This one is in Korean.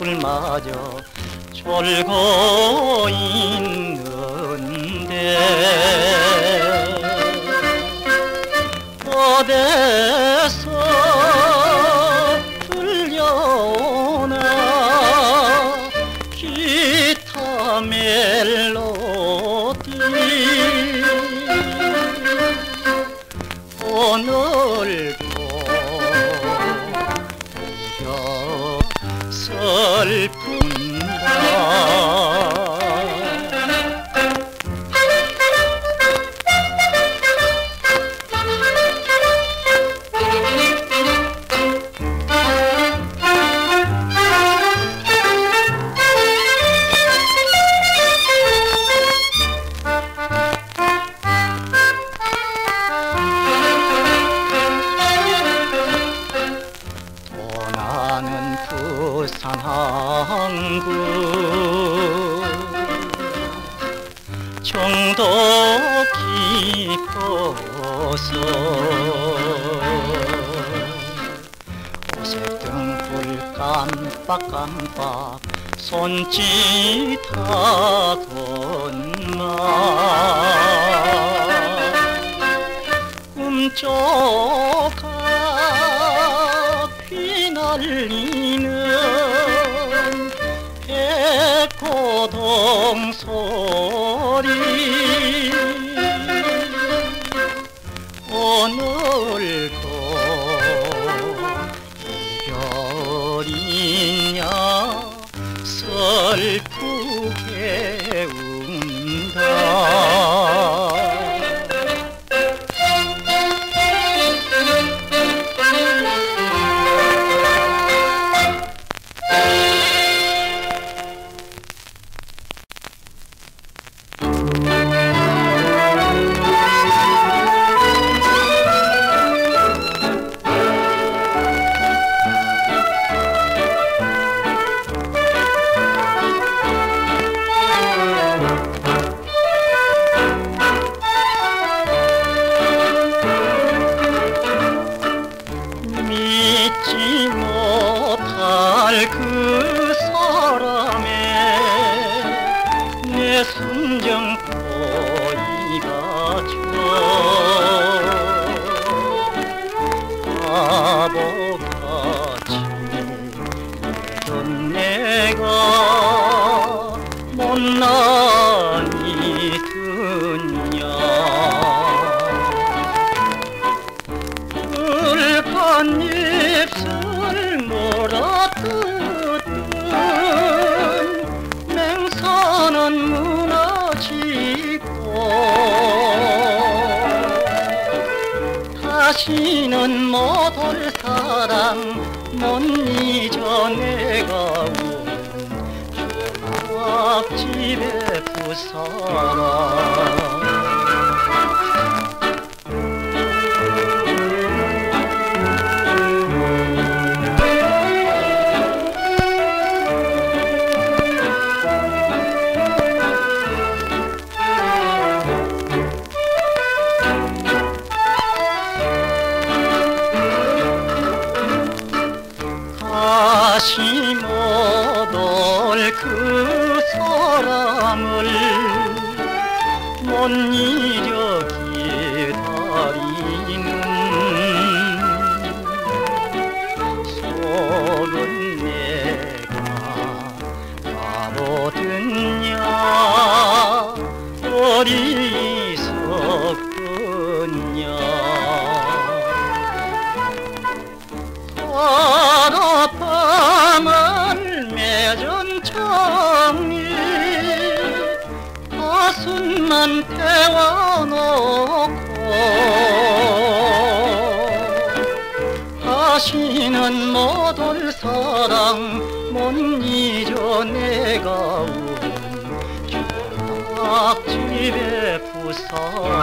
불마저 졸고 있는데 어디 깊어서 오색등불 깜빡깜빡 손짓하건만 꿈쩍아 휘날리는 백고동 소리 오 못 다시는 못 올 사랑 못 잊어 내가 온 조각집의 부사랑 사람을 못 잊어 기다리는 속은 내가 바보든냐? 어리석었냐 태워놓고 다시는 못 올 사랑 못 잊어 내가 온 조각집의 부사랑